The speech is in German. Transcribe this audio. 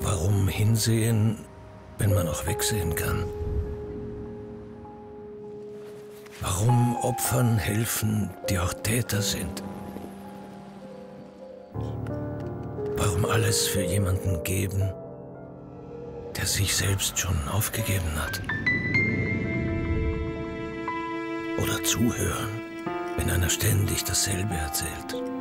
Warum hinsehen, wenn man auch wegsehen kann? Warum Opfern helfen, die auch Täter sind? Warum alles für jemanden geben, der sich selbst schon aufgegeben hat? Oder zuhören, wenn einer ständig dasselbe erzählt?